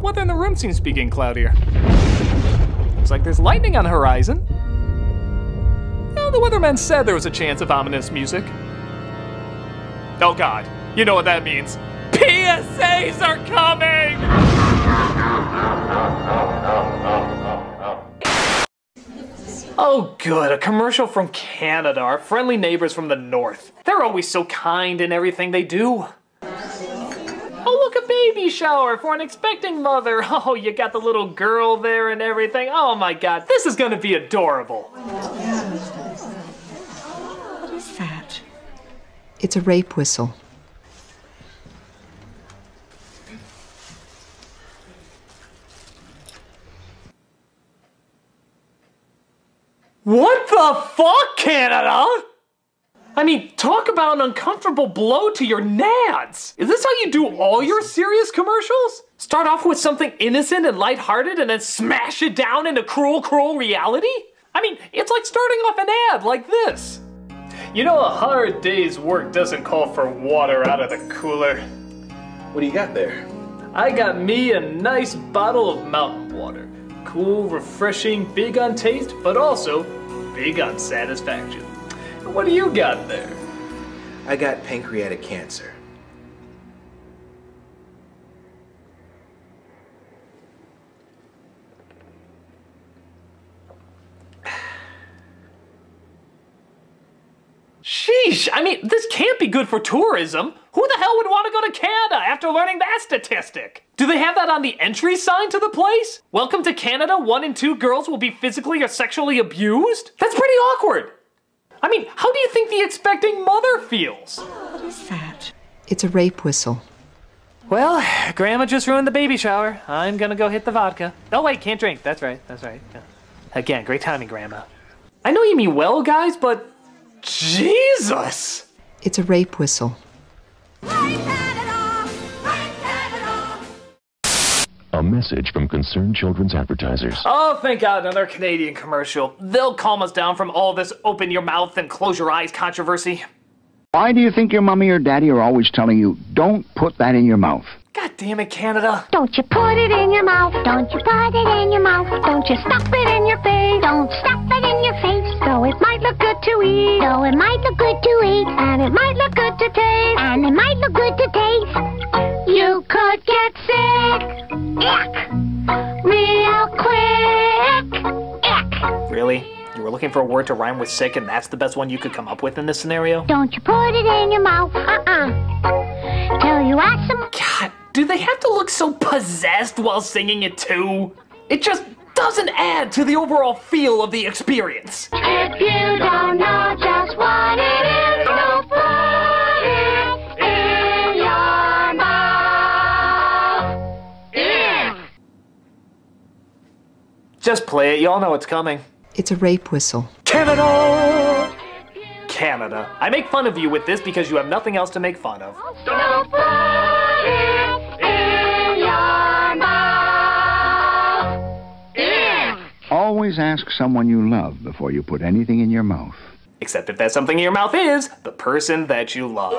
weather in the room seems to be getting cloudier. Looks like there's lightning on the horizon. Well, the weatherman said there was a chance of ominous music. Oh god, you know what that means. PSAs are coming! Oh, good. A commercial from Canada, our friendly neighbors from the north. They're always so kind in everything they do. Look, a baby shower for an expecting mother. Oh, you got the little girl there and everything. Oh my god, this is gonna be adorable. What is that? It's a rape whistle. What the fuck, Canada? I mean, talk about an uncomfortable blow to your nads. Is this how you do all your serious commercials? Start off with something innocent and lighthearted and then smash it down into cruel, cruel reality? I mean, it's like starting off an ad like this. You know, a hard day's work doesn't call for water out of the cooler. What do you got there? I got me a nice bottle of mountain water. Cool, refreshing, big on taste, but also big on satisfaction. What do you got there? I got pancreatic cancer. Sheesh, I mean, this can't be good for tourism. Who the hell would want to go to Canada after learning that statistic? Do they have that on the entry sign to the place? Welcome to Canada, one in two girls will be physically or sexually abused? That's pretty awkward. I mean, how do you think the expecting mother feels? What is that? It's a rape whistle. Well, Grandma just ruined the baby shower. I'm gonna go hit the vodka. Oh, wait, can't drink. That's right, that's right. Yeah. Again, great timing, Grandma. I know you mean well, guys, but. Jesus! It's a rape whistle. A message from Concerned Children's Advertisers. Oh, thank God, another Canadian commercial. They'll calm us down from all this open your mouth and close your eyes controversy. Why do you think your mommy or daddy are always telling you, don't put that in your mouth? God damn it, Canada. Don't you put it in your mouth. Don't you put it in your mouth. Don't you stuff it in your face. Don't stuff it in your face. Though it might look good to eat. Though it might look good to eat. And it might look good to taste. And it might look good to taste. You could get sick. Ick. Real quick. Ick. Really? You were looking for a word to rhyme with sick, and that's the best one you could come up with in this scenario? Don't you put it in your mouth. Uh-uh. Till you ask some God, do they have to look so possessed while singing it too? It just doesn't add to the overall feel of the experience. If you don't know just what it Just play it, y'all know it's coming. It's a rape whistle. Canada! Canada. I make fun of you with this because you have nothing else to make fun of. Don't put it in your mouth. Yeah. Always ask someone you love before you put anything in your mouth. Except if that something in your mouth is the person that you love.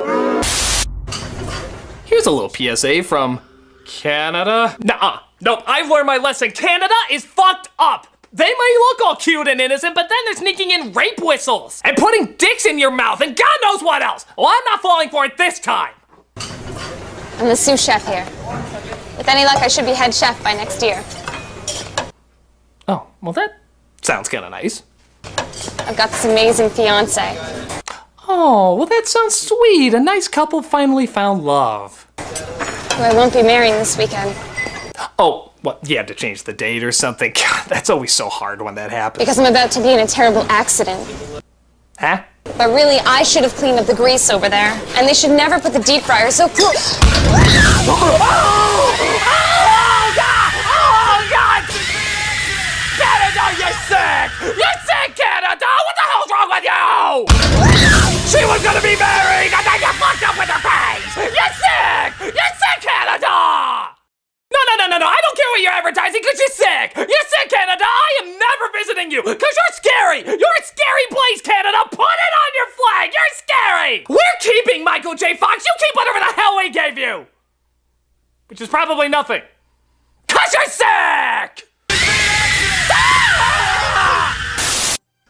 Here's a little PSA from Canada. Nuh-uh. Nope, I've learned my lesson. Canada is fucked up. They may look all cute and innocent, but then they're sneaking in rape whistles and putting dicks in your mouth and God knows what else. Well, I'm not falling for it this time. I'm the sous chef here. With any luck, I should be head chef by next year. Oh, well, that sounds kind of nice. I've got this amazing fiance. Oh, well, that sounds sweet. A nice couple finally found love. who I won't be marrying this weekend Oh, what? You had to change the date or something? God, that's always so hard when that happens. because I'm about to be in a terrible accident. Huh? But really, I should have cleaned up the grease over there. And they should never put the deep fryer so close. Oh, God! Oh, God! Canada, you're sick! You're sick, Canada! What the hell's wrong with you? She was gonna be married, and then you fucked up with her face! You're sick! You're sick, Canada! No, no, no, no, no! I don't care what you're advertising, because you're sick! You're sick, Canada! I am never visiting you, because you're scary! You're a scary place, Canada! Put it on your flag! You're scary! We're keeping Michael J. Fox! You keep whatever the hell we gave you! Which is probably nothing. Cause you're sick!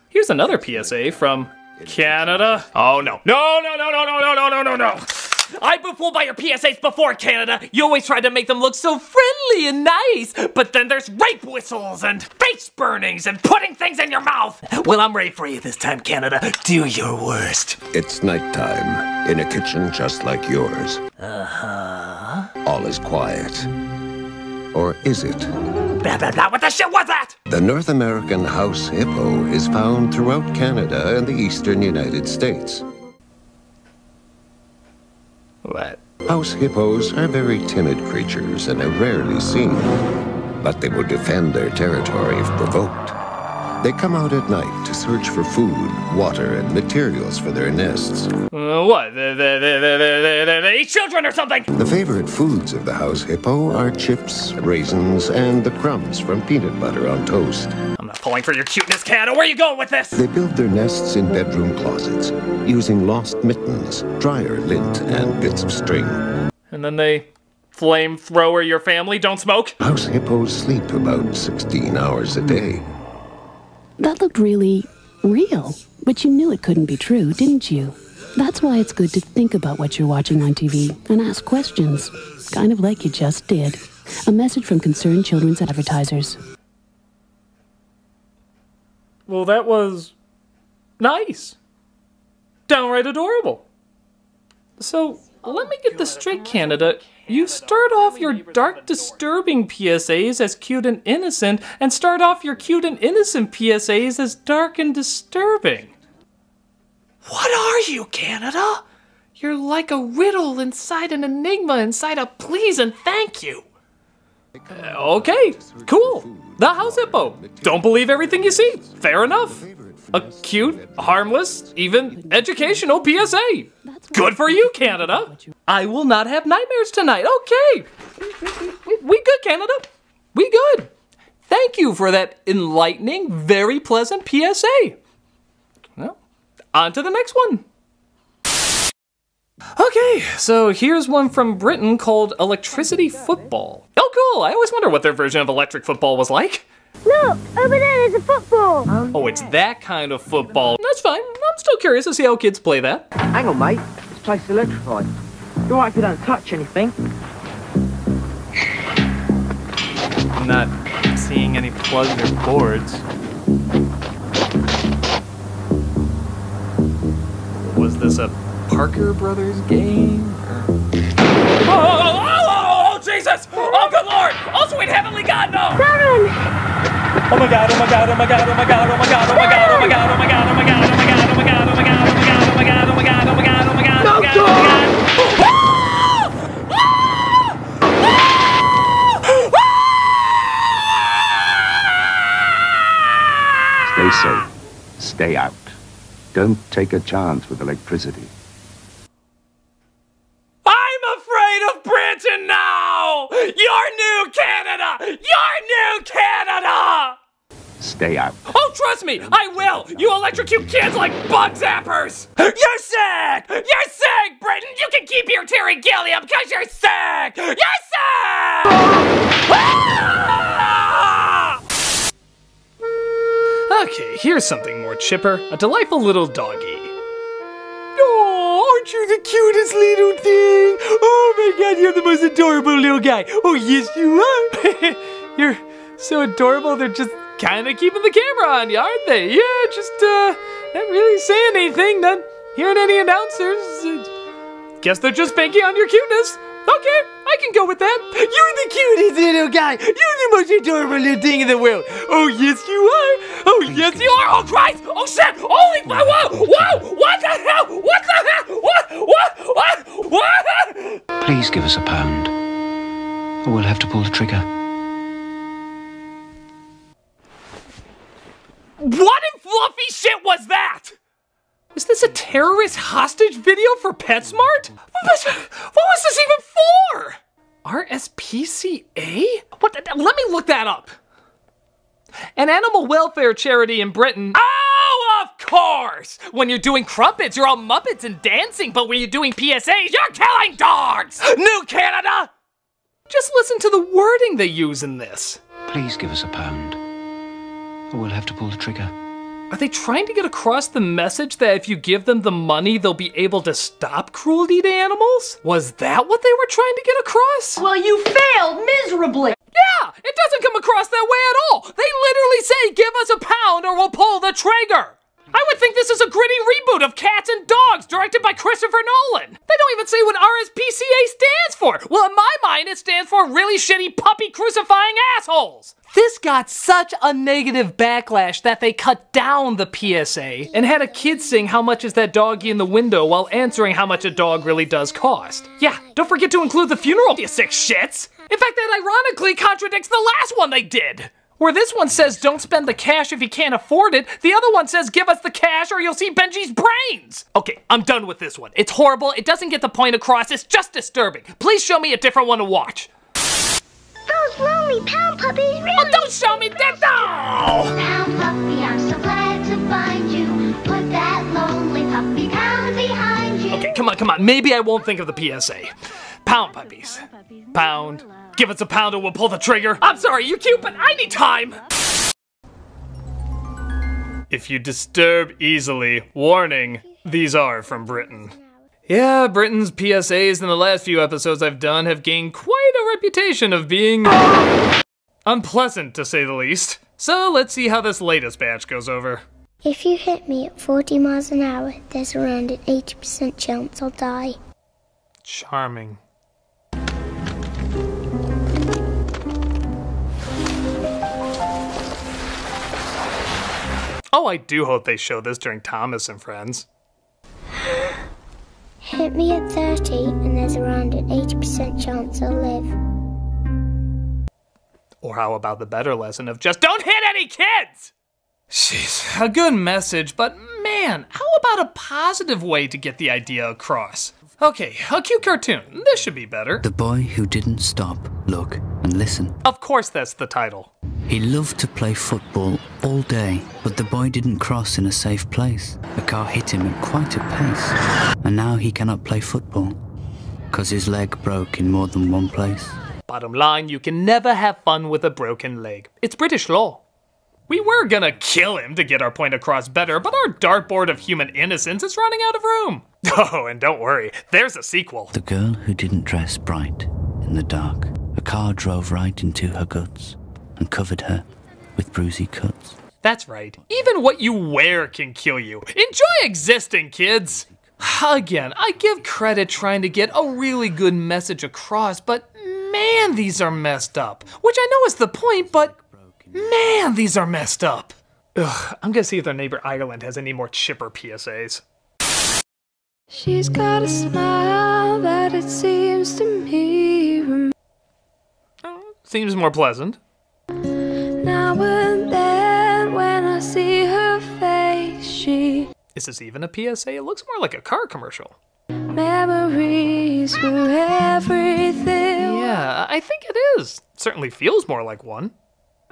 Here's another PSA from Canada. Oh no. No, no, no, no, no, no, no, no, no, no. I've been fooled by your PSAs before, Canada. You always try to make them look so friendly and nice, but then there's rape whistles and face burnings and putting things in your mouth. Well, I'm ready for you this time, Canada. Do your worst. It's nighttime in a kitchen just like yours. Uh huh. All is quiet. Or is it? Blah, blah, blah. What the shit was that? The North American house hippo is found throughout Canada and the eastern United States. What? House hippos are very timid creatures and are rarely seen, but they will defend their territory if provoked. They come out at night to search for food, water, and materials for their nests. Uh, what? They, they, they, they, they, they, they eat children or something? The favorite foods of the house hippo are chips, raisins, and the crumbs from peanut butter on toast. I'm not falling for your cuteness, Canada. Where are you going with this? They build their nests in bedroom closets using lost mittens, dryer lint, and bits of string. And then they flamethrower your family. Don't smoke. House hippos sleep about 16 hours a day. That looked really real, but you knew it couldn't be true, didn't you? That's why it's good to think about what you're watching on TV and ask questions, kind of like you just did. A message from Concerned Children's Advertisers. Well, that was nice. Downright adorable. So, let me get this straight, Canada. You start off your dark, disturbing PSAs as cute and innocent, and start off your cute and innocent PSAs as dark and disturbing. What are you, Canada? You're like a riddle inside an enigma inside a please and thank you. Uh, okay, cool. The house hippo. Don't believe everything you see. Fair enough. A cute, harmless, even educational PSA. Good for you, Canada. I will not have nightmares tonight. Okay. We good, Canada. We good. Thank you for that enlightening, very pleasant PSA. Well, on to the next one. Okay, so here's one from Britain called Electricity Football. Oh, cool. I always wonder what their version of electric football was like. Look, over there there's a football. Oh, it's oh, that kind of football. That's fine. I'm still curious to see how kids play that. Hang on, mate. This place is electrified. You're right if you don't touch anything. I'm not seeing any plugs or cords. Was this a Parker Brothers game? Or... Oh, oh, oh, oh, oh, Jesus! Oh, good Lord! Oh, sweet heavenly God, no! Darren! Oh my God! Oh my God! Oh my God! Oh my God! Oh my God! Oh my God! Oh my God! Oh my God! Oh my God! Oh my God! Oh my God! Oh my God! Oh my God! Oh my God! Oh my God! Oh my God! Oh my God! Oh my God! Oh my God! Stay safe. Stay out. Don't take a chance with electricity. I'm afraid of Britain now! Your new Canada! Your new Canada! Stay out. Oh, trust me, I will! You electrocute kids like bug zappers! You're sick! You're sick, Britain! You can keep your Terry Gilliam because you're sick! You're sick! Ah! Okay, here's something more chipper. A delightful little doggy. Aren't you the cutest little thing? Oh my god, you're the most adorable little guy. Oh, yes, you are. you're so adorable, they're just kind of keeping the camera on you, aren't they? Yeah, just, uh, not really saying anything, not hearing any announcers. Guess they're just banking on your cuteness. Okay, I can go with that. You're the cutest little guy. You're the most adorable little thing in the world. Oh, yes, you are. Oh, yes, you are. Oh, Christ! Oh, shit! Holy... Whoa, whoa! Whoa! What the hell? What the hell? What? What? What? What? Please give us a pound. Or we'll have to pull the trigger. What in fluffy shit was that? Is this a terrorist hostage video for PetSmart? What was, what was this even for? RSPCA? What? the- Let me look that up. An animal welfare charity in Britain. Oh, of course! When you're doing crumpets, you're all muppets and dancing, but when you're doing PSAs, you're killing dogs! New Canada! Just Just listen to the wording they use in this. Please give us a pound. Or we'll have to pull the trigger. Are they trying to get across the message that if you give them the money, they'll be able to stop cruelty to animals? Was that what they were trying to get across? Well, you failed miserably. Yeah, it doesn't come across that way at all. They literally say, give us a pound or we'll pull the trigger. I would think this is a gritty reboot of Cats and Dogs directed by Christopher Nolan. They don't even say what RSPCA stands for. Well, in my mind, it stands for really shitty puppy crucifying assholes. This got such a negative backlash that they cut down the PSA and had a kid sing how much is that doggy in the window while answering how much a dog really does cost. Yeah, don't forget to include the funeral, you sick shits. In fact, that ironically contradicts the last one they did. Where this one says don't spend the cash if you can't afford it, the other one says give us the cash or you'll see Benji's brains. Okay, I'm done with this one. It's horrible, it doesn't get the point across, it's just disturbing. Please show me a different one to watch. Those lonely pound puppies really. Oh, don't show me that! No! Pound puppy, I'm so glad to find you. Put that lonely puppy pound behind you. Okay, come on, come on. Maybe I won't think of the PSA. Pound puppies. Pound. Give us a pound and we'll pull the trigger. I'm sorry, you're cute, but I need time. If you disturb easily, warning, these are from Britain. Yeah, Britain's PSAs in the last few episodes I've done have gained quite a reputation of being unpleasant, to say the least. So let's see how this latest batch goes over. If you hit me at 40 miles an hour, there's around an 80% chance I'll die. Charming. Oh, I do hope they show this during Thomas and Friends. Hit me at 30, and there's around an 80% chance I'll live. Or how about the better lesson of just don't hit any kids? Jeez, a good message, but man, how about a positive way to get the idea across? Okay, a cute cartoon. This should be better. The boy who didn't stop, look, and listen. Of course, that's the title. He loved to play football all day, but the boy didn't cross in a safe place. A car hit him at quite a pace, and now he cannot play football because his leg broke in more than one place. Bottom line, you can never have fun with a broken leg. It's British law. We were gonna kill him to get our point across better, but our dartboard of human innocence is running out of room. Oh, and don't worry, there's a sequel. The girl who didn't dress bright in the dark. A car drove right into her guts and covered her with bruisey cuts. That's right. Even what you wear can kill you. Enjoy existing, kids. Again, I give credit trying to get a really good message across, but man, these are messed up. Which I know is the point, but man, these are messed up. Ugh, I'm gonna see if their neighbor Ireland has any more chipper PSAs. She's got a smile that it seems to me rem- oh, Seems more pleasant. Now and then when I see her face, she Is this even a PSA? It looks more like a car commercial. memories were everything. Yeah, I think it is. Certainly feels more like one.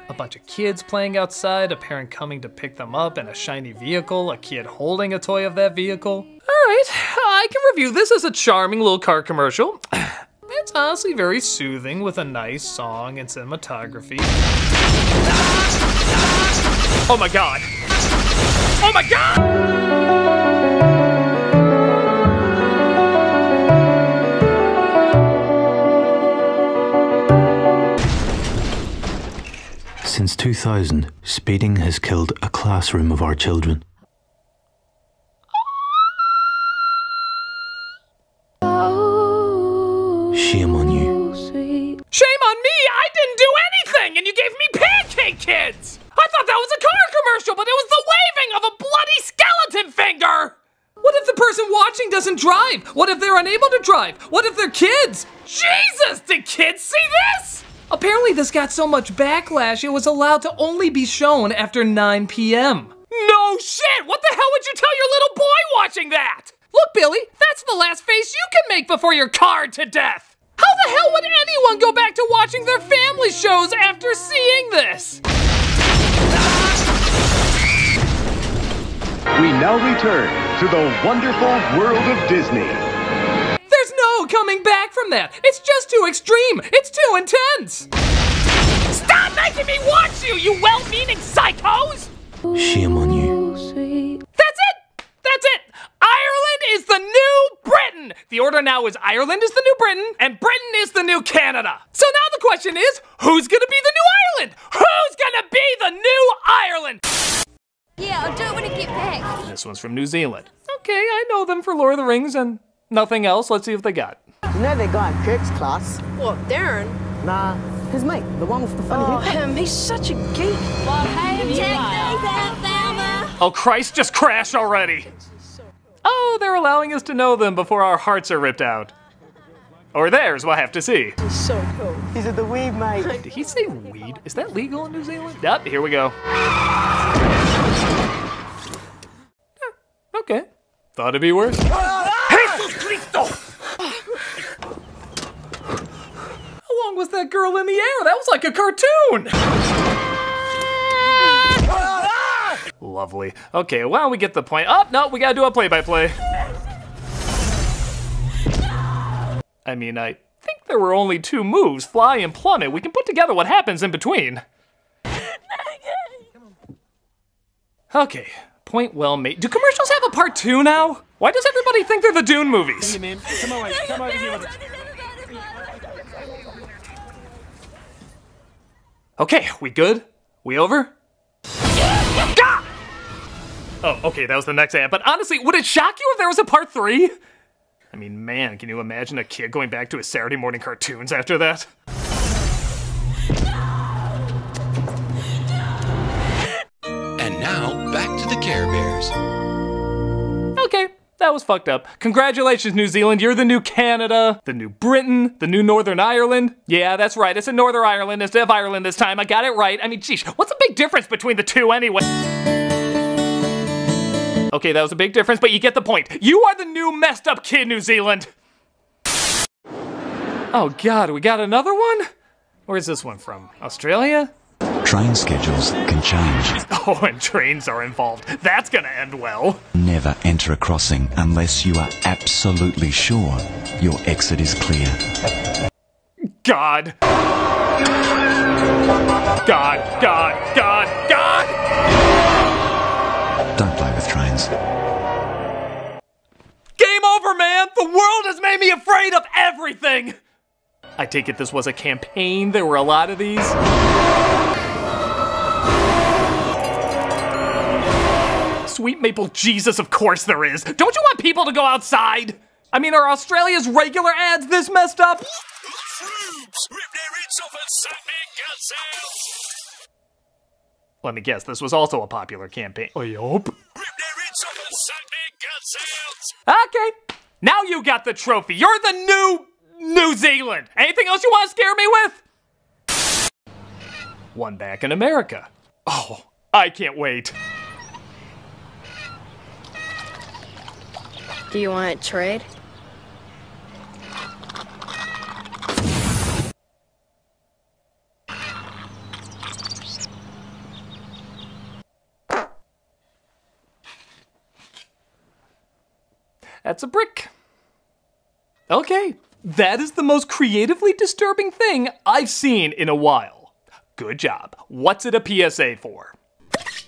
A bunch of kids playing outside, a parent coming to pick them up in a shiny vehicle, a kid holding a toy of that vehicle. Alright, I can review this as a charming little car commercial. It's honestly very soothing with a nice song and cinematography. Oh my god! Oh my god! Since 2000, speeding has killed a classroom of our children. Shame on you. Shame on me! I didn't do anything, and you gave me pancake kids! I thought that was a car commercial, but it was the waving of a bloody skeleton finger! What if the person watching doesn't drive? What if they're unable to drive? What if they're kids? Jesus, did kids see this? Apparently, this got so much backlash, it was allowed to only be shown after 9 p.m. No shit! What the hell would you tell your little boy watching that? Look, Billy, that's the last face you can make before you're carred to death! How the hell would anyone go back to watching their family shows after seeing this? We now return to the wonderful world of Disney. There's no coming back back from that. It's just too extreme. It's too intense. Stop making me watch you, you well-meaning psychos! Shame on you. That's it! That's it! Ireland is the new Britain! The order now is Ireland is the new Britain, and Britain is the new Canada. So now the question is, who's gonna be the new Ireland? Who's gonna be the new Ireland? Yeah, I'll do it when I get back. This one's from New Zealand. Okay, I know them for Lord of the Rings and nothing else. Let's see if they got. You know that guy in Kirk's class? What, Darren? Nah, his mate, the one with the funny Oh, haircut. him. He's such a geek. Well, hey, check Oh Christ, just crash already! Oh, they're allowing us to know them before our hearts are ripped out. Or theirs, we'll have to see. He's so cool. He's a the weed mate. Did he say weed? Is that legal in New Zealand? Yep, here we go. Okay. Thought it'd be worse. Jesus Cristo! How long was that girl in the air? That was like a cartoon! Lovely. Okay, well, we get the point. Oh, no, we gotta do a play-by-play. I mean, I think there were only two moves, fly and plummet. We can put together what happens in between. Okay, point well made. Do commercials have a part two now? Why does everybody think they're the Dune movies? Come on, come over here. Okay, we good? We over? Gah! Oh, okay, that was the next ad. But honestly, would it shock you if there was a part three? I mean, man, can you imagine a kid going back to his Saturday morning cartoons after that? That was fucked up. Congratulations, New Zealand. You're the new Canada, the new Britain, the new Northern Ireland. Yeah, that's right. It's a Northern Ireland instead of Ireland this time. I got it right. I mean, geez, what's the big difference between the two anyway? Okay, that was a big difference, but you get the point. You are the new messed up kid, New Zealand. Oh god, we got another one? Where's this one from? Australia? Train schedules can change. Oh, and trains are involved. That's gonna end well. Never enter a crossing unless you are absolutely sure your exit is clear. God. God, God, God, God! Don't play with trains. Game over, man! The world has made me afraid of everything! I take it this was a campaign. There were a lot of these. Sweet maple Jesus, of course there is. Don't you want people to go outside? I mean, are Australia's regular ads this messed up? Let me guess, this was also a popular campaign. I hope. Okay, now you got the trophy. You're the new New Zealand. Anything else you want to scare me with? One back in America. Oh, I can't wait. Do you want to trade? That's a brick. Okay, that is the most creatively disturbing thing I've seen in a while. Good job. What's it a PSA for?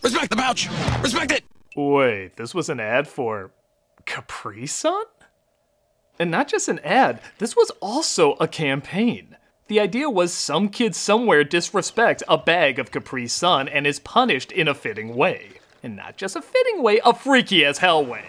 Respect the pouch! Respect it! Wait, this was an ad for Capri Sun? And not just an ad, this was also a campaign. The idea was some kid somewhere disrespects a bag of Capri Sun and is punished in a fitting way. And not just a fitting way, a freaky as hell way.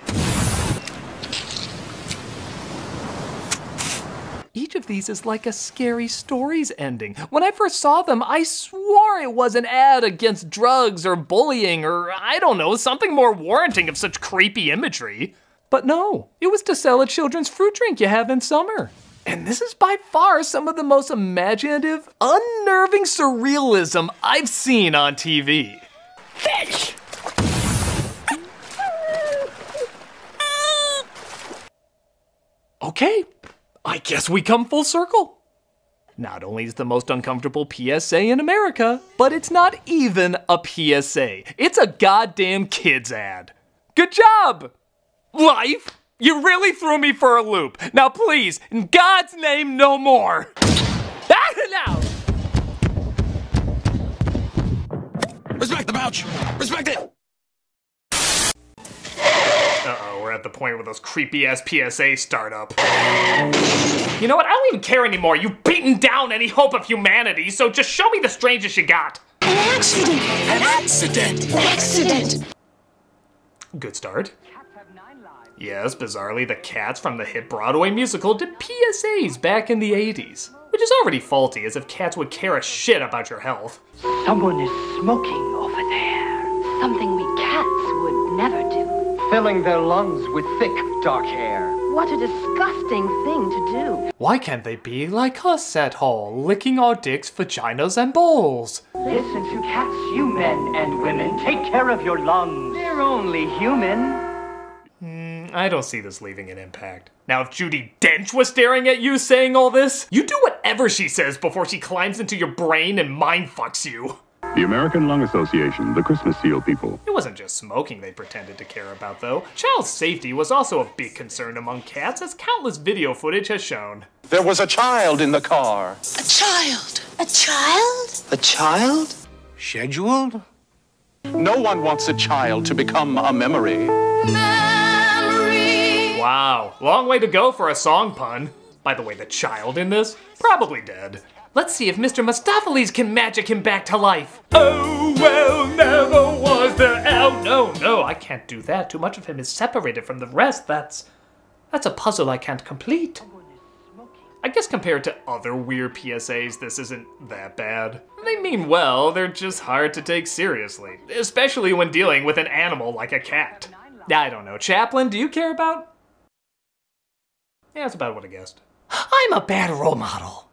Each of these is like a scary stories ending. When I first saw them, I swore it was an ad against drugs or bullying or, I don't know, something more warranting of such creepy imagery. But no, it was to sell a children's fruit drink you have in summer. And this is by far some of the most imaginative, unnerving surrealism I've seen on TV. Bitch! Okay, I guess we come full circle. Not only is the most uncomfortable PSA in America, but it's not even a PSA. It's a goddamn kids ad. Good job! Life, You really threw me for a loop. Now please, in God's name, no more. Ah, now! Respect the pouch! Respect it! Uh-oh, we're at the point where those creepy-ass PSA start up. You know what? I don't even care anymore. You've beaten down any hope of humanity, so just show me the strangest you got. An accident! An accident! An accident! Good start. Yes, bizarrely, the cats from the hit Broadway musical did PSAs back in the 80s. Which is already faulty, as if cats would care a shit about your health. Someone is smoking over there. Something we cats would never do. Filling their lungs with thick, dark hair. What a disgusting thing to do. Why can't they be like us at all, licking our dicks, vaginas, and balls? Listen to cats, you men and women. Take care of your lungs. They're only human. I don't see this leaving an impact. Now, if Judi Dench was staring at you saying all this, you do whatever she says before she climbs into your brain and mind fucks you. The American Lung Association, the Christmas Seal people. It wasn't just smoking they pretended to care about, though. Child safety was also a big concern among cats, as countless video footage has shown. There was a child in the car. A child. A child? A child? Scheduled? No one wants a child to become a memory. Wow, long way to go for a song pun. By the way, the child in this? Probably dead. Let's see if Mr. Mistoffelees can magic him back to life. Oh, well, never was there. Oh, no, no, I can't do that. Too much of him is separated from the rest. That's. That's a puzzle I can't complete. I guess compared to other weird PSAs, this isn't that bad. They mean well, they're just hard to take seriously. Especially when dealing with an animal like a cat. I don't know. Chaplin, do you care about? Yeah, that's about what I guessed. I'm a bad role model.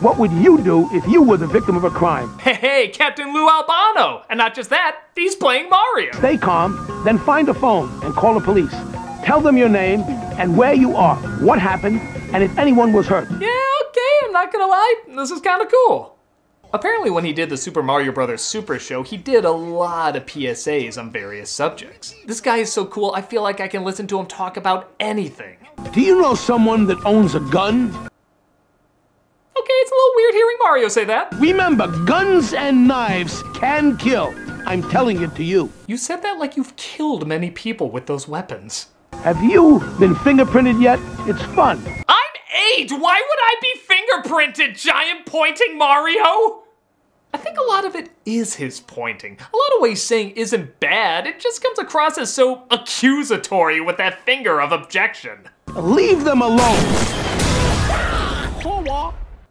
What would you do if you were the victim of a crime? Hey, hey, Captain Lou Albano! And not just that, he's playing Mario! Stay calm, then find a phone and call the police. Tell them your name and where you are, what happened, and if anyone was hurt. Yeah, okay, I'm not gonna lie, this is kinda cool. Apparently when he did the Super Mario Bros. Super Show, he did a lot of PSAs on various subjects. This guy is so cool, I feel like I can listen to him talk about anything. Do you know someone that owns a gun? Okay, it's a little weird hearing Mario say that. Remember, guns and knives can kill. I'm telling it to you. You said that like you've killed many people with those weapons. Have you been fingerprinted yet? It's fun. I'm eight! Why would I be fingerprinted, giant pointing Mario? I think a lot of it is his pointing. A lot of he's saying isn't bad, it just comes across as so accusatory with that finger of objection. Leave them alone.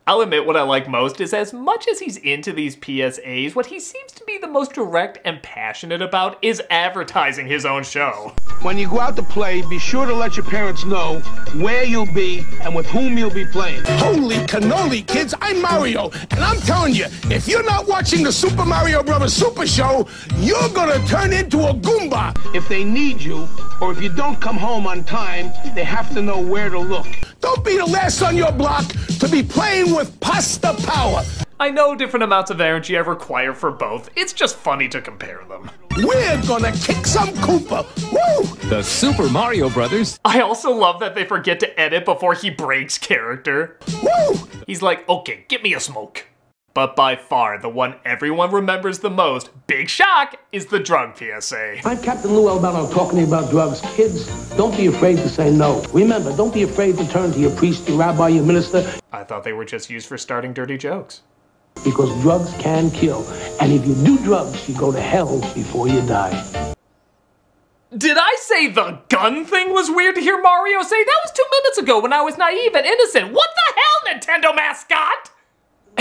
I'll admit what I like most is as much as he's into these PSAs, what he seems to be the most direct and passionate about is advertising his own show. When you go out to play, be sure to let your parents know where you'll be and with whom you'll be playing. Holy cannoli, kids, I'm Mario, and I'm telling you, if you're not watching the Super Mario Brothers Super Show, you're gonna turn into a Goomba. If they need you, or if you don't come home on time, they have to know where to look. Don't be the last on your block to be playing with pasta power. I know different amounts of energy I require for both. It's just funny to compare them. We're gonna kick some Koopa. Woo! The Super Mario Brothers. I also love that they forget to edit before he breaks character. Woo! He's like, okay, get me a smoke. But by far, the one everyone remembers the most, big shock, is the drug PSA. I'm Captain Lou Albano talking to you about drugs. Kids, don't be afraid to say no. Remember, don't be afraid to turn to your priest, your rabbi, your minister. I thought they were just used for starting dirty jokes. Because drugs can kill. And if you do drugs, you go to hell before you die. Did I say the gun thing was weird to hear Mario say? That was two minutes ago when I was naive and innocent. What the hell, Nintendo mascot?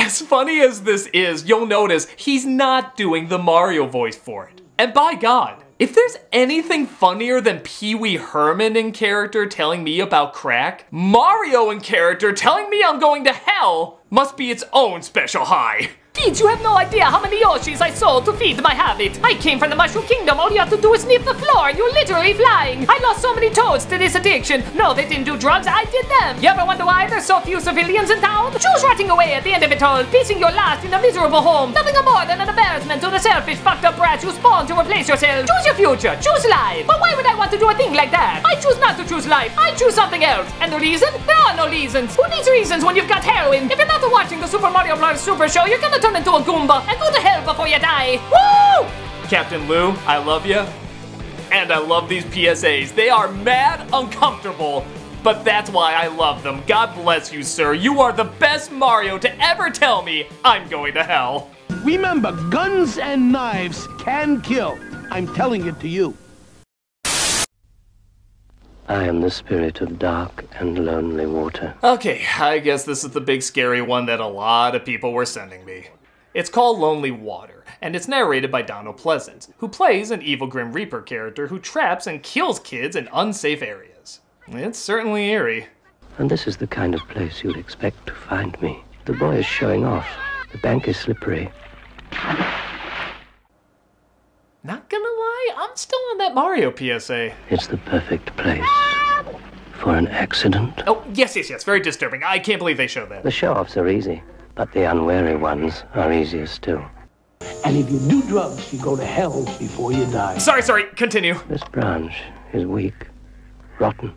As funny as this is, you'll notice he's not doing the Mario voice for it. And by God, if there's anything funnier than Pee Wee Herman in character telling me about crack, Mario in character telling me I'm going to hell, must be its own special high. Kids, you have no idea how many Yoshis I sold to feed my habit. I came from the Mushroom Kingdom. All you have to do is sniff the floor. and You're literally flying. I lost so many toads to this addiction. No, they didn't do drugs. I did them. You ever wonder why there's so few civilians in town? Choose rotting away at the end of it all, piecing your last in a miserable home. Nothing more than an embarrassment to the selfish, fucked up brats you spawn to replace yourself. Choose your future. Choose life. But why would I want to do a thing like that? I choose not to choose life. I choose something else. And the reason? There are no reasons. Who needs reasons when you've got heroin? If you're not watching the Super Mario Bros. Super Show, you're gonna turn into a Goomba and go to hell before you die. Woo! Captain Lou, I love you. And I love these PSAs. They are mad uncomfortable, but that's why I love them. God bless you, sir. You are the best Mario to ever tell me I'm going to hell. Remember, guns and knives can kill. I'm telling it to you. I am the spirit of dark and lonely water. Okay, I guess this is the big scary one that a lot of people were sending me. It's called Lonely Water, and it's narrated by Donald Pleasence, who plays an evil Grim Reaper character who traps and kills kids in unsafe areas. It's certainly eerie. And this is the kind of place you'd expect to find me. The boy is showing off. The bank is slippery. Not gonna lie, I'm still on that Mario PSA. It's the perfect place for an accident. Oh, yes, yes, yes, very disturbing. I can't believe they show that. The show-offs are easy, but the unwary ones are easier still. And if you do drugs, you go to hell before you die. Sorry, sorry, continue. This branch is weak, rotten.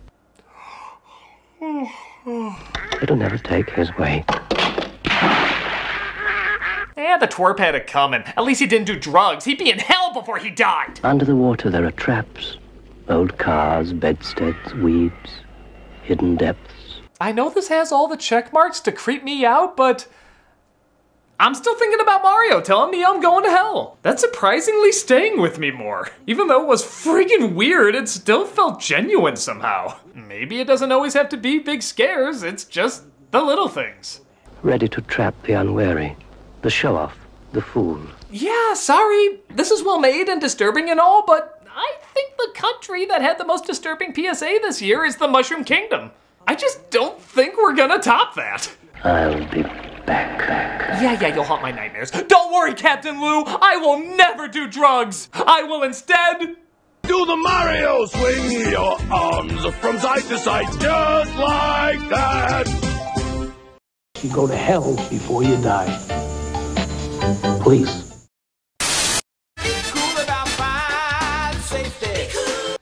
It'll never take his way. Yeah, the twerp had it coming. At least he didn't do drugs. He'd be in hell before he died. Under the water, there are traps. Old cars, bedsteads, weeds, hidden depths. I know this has all the check marks to creep me out, but I'm still thinking about Mario telling me I'm going to hell. That's surprisingly staying with me more. Even though it was freaking weird, it still felt genuine somehow. Maybe it doesn't always have to be big scares, it's just the little things. Ready to trap the unwary, the show-off, the fool. Yeah, sorry. This is well made and disturbing and all, but I think the country that had the most disturbing PSA this year is the Mushroom Kingdom. I just don't think we're gonna top that. I'll be back. back. Yeah, yeah, you'll haunt my nightmares. Don't worry, Captain Lou. I will never do drugs. I will instead. Do the Mario swing your arms from side to side just like that. You go to hell before you die. Please.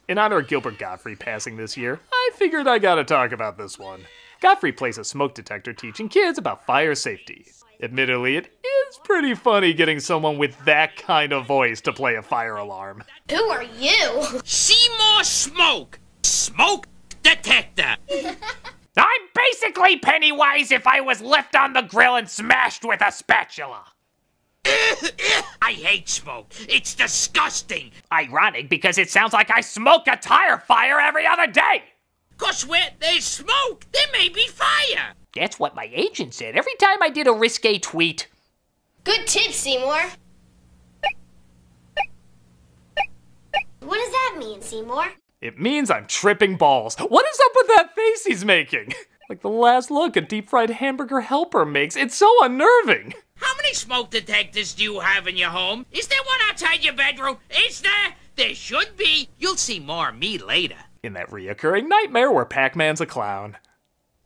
In honor of Gilbert Gottfried passing this year, I figured I gotta talk about this one. Gottfried plays a smoke detector teaching kids about fire safety. Admittedly, it is pretty funny getting someone with that kind of voice to play a fire alarm. Who are you? Seymour Smoke! Smoke detector! I'm basically Pennywise if I was left on the grill and smashed with a spatula. I hate smoke. It's disgusting. Ironic because it sounds like I smoke a tire fire every other day. Cause where there's smoke, there may be fire. That's what my agent said every time I did a risque tweet. Good tip, Seymour. What does that mean, Seymour? It means I'm tripping balls. What is up with that face he's making? Like the last look a deep fried hamburger helper makes. It's so unnerving. How many smoke detectors do you have in your home? Is there one outside your bedroom? Is there? There should be. You'll see more of me later. In that reoccurring nightmare where Pac Man's a clown.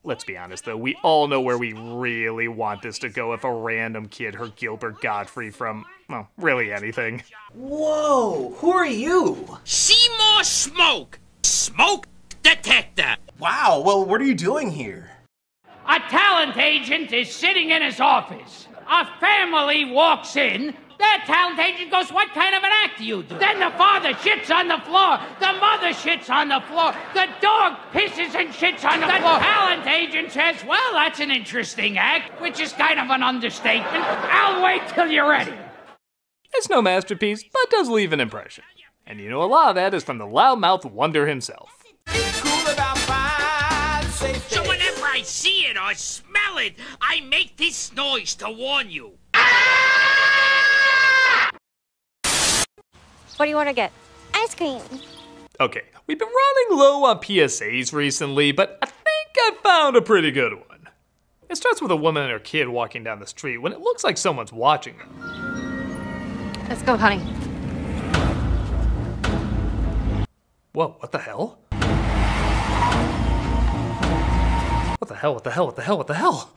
Let's be honest though, we all know where we really want this to go if a random kid heard Gilbert Gottfried from, well, really anything. Whoa, who are you? Seymour Smoke! Smoke detector! Wow, well, what are you doing here? A talent agent is sitting in his office. A family walks in. their talent agent goes, What kind of an act do you do? Then the father shits on the floor. The mother shits on the floor. The dog pisses and shits on the, the floor. The talent agent says, Well, that's an interesting act, which is kind of an understatement. I'll wait till you're ready. It's no masterpiece, but does leave an impression. And you know, a lot of that is from the loudmouth wonder himself. So whenever I see it or smell it, I make this noise to warn you. What do you want to get? Ice cream. Okay, we've been running low on PSAs recently, but I think I found a pretty good one. It starts with a woman and her kid walking down the street when it looks like someone's watching them. Let's go, honey. Whoa, what the hell? What the hell, what the hell, what the hell, what the hell?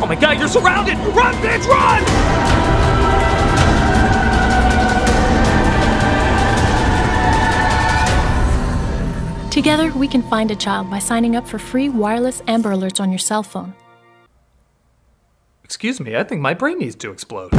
Oh my god, you're surrounded! Run, bitch, run! Together, we can find a child by signing up for free wireless Amber Alerts on your cell phone. Excuse me, I think my brain needs to explode.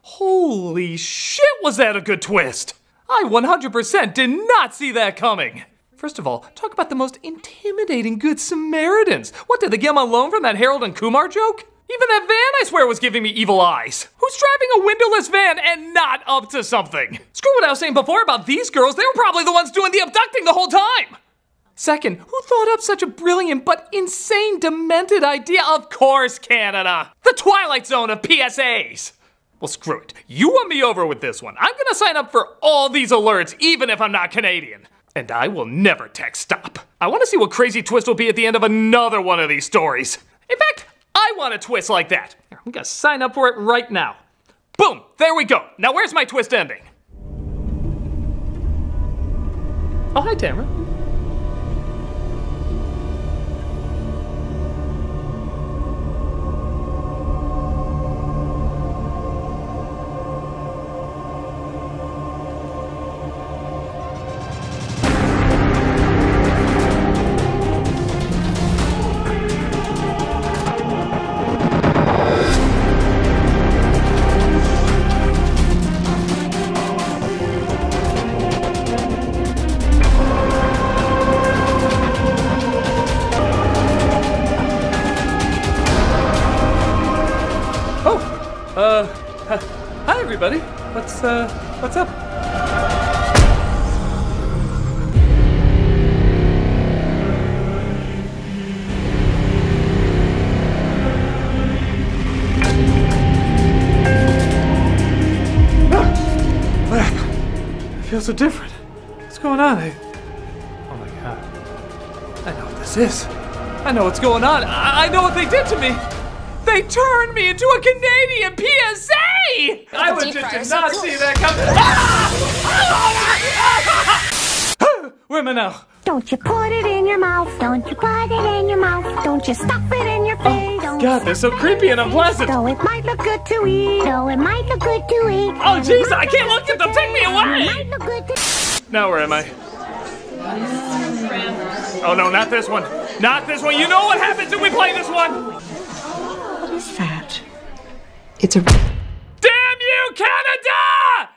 Holy shit, was that a good twist! I 100% did not see that coming! First of all, talk about the most intimidating Good Samaritans. What, did they get on loan from that Harold and Kumar joke? Even that van, I swear, was giving me evil eyes. Who's driving a windowless van and not up to something? Screw what I was saying before about these girls, they were probably the ones doing the abducting the whole time! Second, who thought up such a brilliant but insane, demented idea? Of course, Canada! The Twilight Zone of PSAs! Well, screw it. You won me over with this one. I'm gonna sign up for all these alerts, even if I'm not Canadian. And I will never text stop. I wanna see what crazy twist will be at the end of another one of these stories. In fact, I want a twist like that. I'm gonna sign up for it right now. Boom! There we go. Now, where's my twist ending? Oh, hi, Tamara. So different. What's going on? I, oh my god. I know what this is. I know what's going on. I, I know what they did to me. They turned me into a Canadian PSA! I would just did not see that coming. Where am I now? Don't you put it in your mouth. Don't you put it in your mouth. Don't you stuff it in your face. Oh, Don't God, they're so creepy and unpleasant. Though it might look good to eat. Though it might look good to eat. Oh, jeez, I can't look at them. Take me away. Might look good to Now, where am I? Oh, no, not this one. Not this one. You know what happens if we play this one? What is that? It's a. Damn you, Canada!